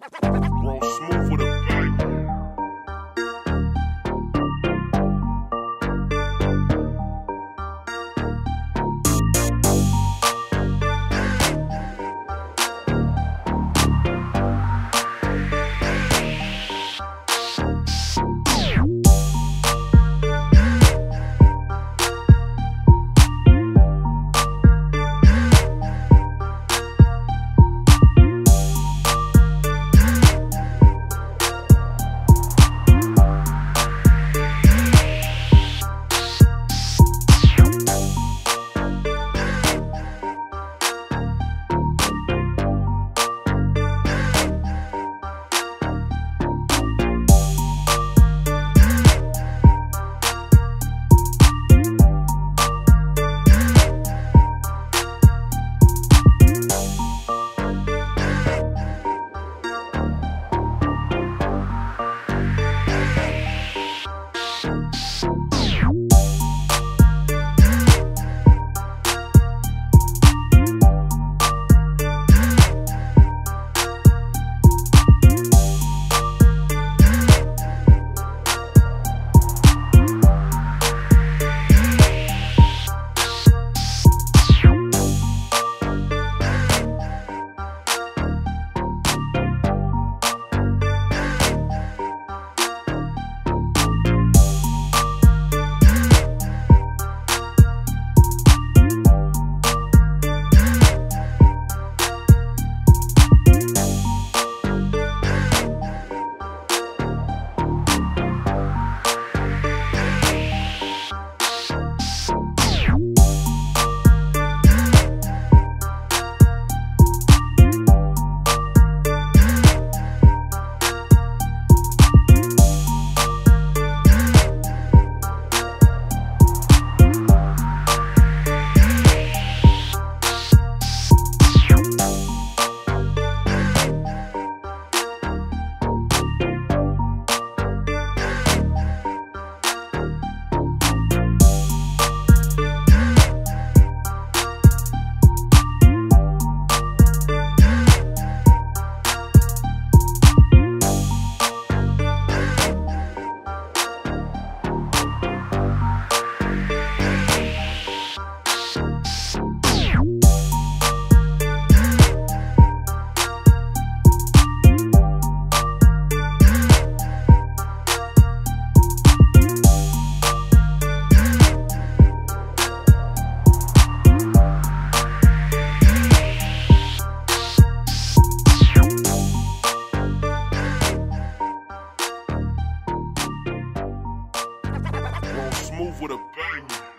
Roll smooth with a Smooth with a bang.